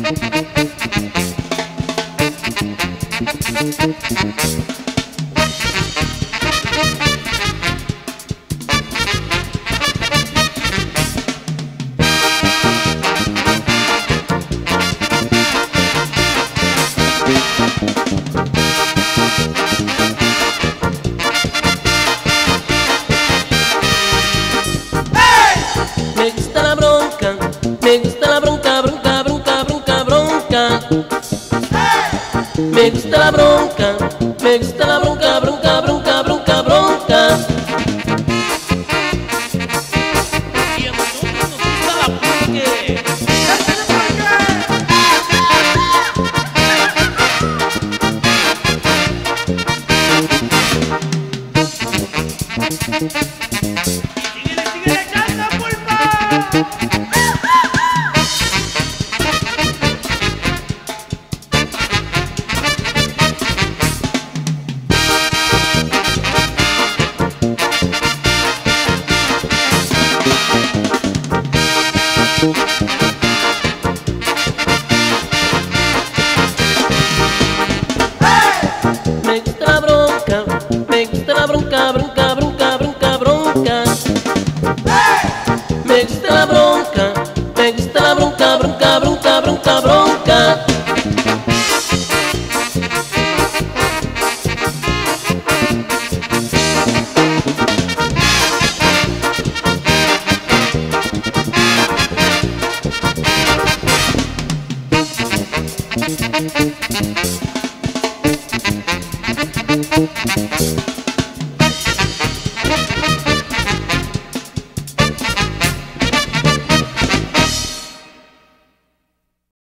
Me gusta la bronca, me gusta la bronca, Me gusta la bronca, me gusta la bronca, bronca, bronca, bronca, bronca. gusta la bronca, me gusta la bronca, bronca, bronca, bronca, bronca.